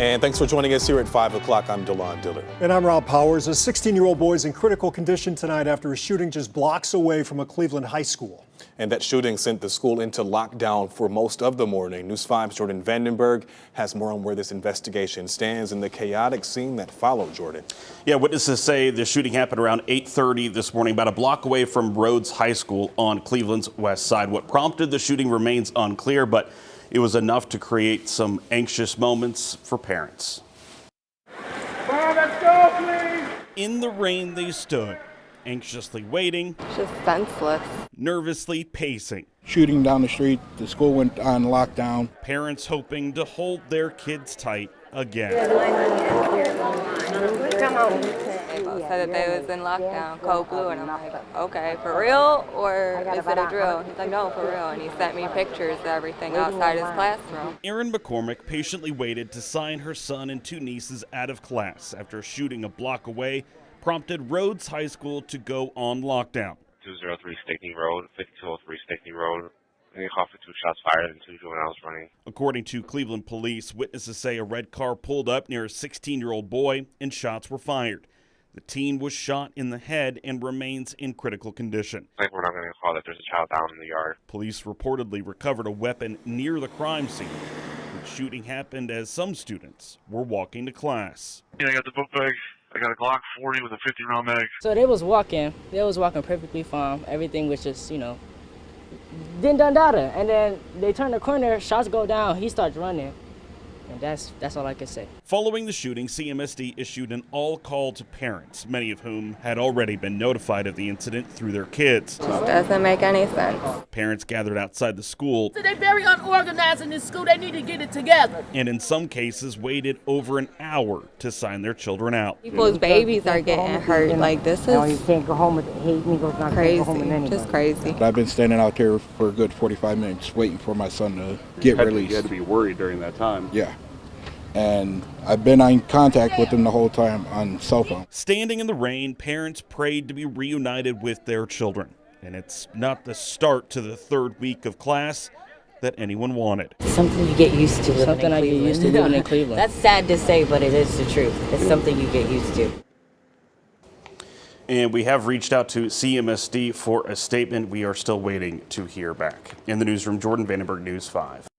And thanks for joining us here at 5 o'clock. I'm Delon Diller. And I'm Rob Powers. A 16 year old boy is in critical condition tonight after a shooting just blocks away from a Cleveland high school. And that shooting sent the school into lockdown for most of the morning. News 5's Jordan Vandenberg has more on where this investigation stands and the chaotic scene that followed, Jordan. Yeah, witnesses say the shooting happened around 8.30 this morning, about a block away from Rhodes High School on Cleveland's west side. What prompted the shooting remains unclear, but it was enough to create some anxious moments for parents. Mom, let's go, please! In the rain, they stood, anxiously waiting, Just senseless. nervously pacing, shooting down the street. The school went on lockdown. parents hoping to hold their kids tight again. They both said that they was in lockdown, code blue, and I'm like, okay, for real, or is it a drill? He's like, no, for real, and he sent me pictures of everything outside his classroom. Erin McCormick patiently waited to sign her son and two nieces out of class after shooting a block away prompted Rhodes High School to go on lockdown. 203 Stickney Road, 5203 Stickney Road. And call for two shots fired and two juveniles running. According to Cleveland police, witnesses say a red car pulled up near a 16 year old boy and shots were fired. The teen was shot in the head and remains in critical condition. Like we're not going to call that there's a child down in the yard. Police reportedly recovered a weapon near the crime scene. The shooting happened as some students were walking to class. Yeah, I got the book bag. I got a Glock 40 with a 50 round mag. So they was walking. They was walking perfectly fine. Everything was just, you know, din done dada. And then they turn the corner, shots go down. He starts running, and that's that's all I can say. Following the shooting, CMSD issued an all call to parents, many of whom had already been notified of the incident through their kids. Just doesn't make any sense. Parents gathered outside the school They're very unorganized in this school. They need to get it together. and, in some cases, waited over an hour to sign their children out. People's babies are getting hurt. Like, this is can't go home with it. He goes not crazy. Just crazy. I've been standing out there for a good 45 minutes waiting for my son to get released. You had to be worried during that time. Yeah. And I've been in contact with him the whole time on cell phone. Standing in the rain, parents prayed to be reunited with their children. And it's not the start to the third week of class that anyone wanted. Something you get used to Something I get used to living in Cleveland. That's sad to say, but it is the truth. It's something you get used to. And we have reached out to CMSD for a statement. We are still waiting to hear back. In the newsroom, Jordan Vandenberg, News 5.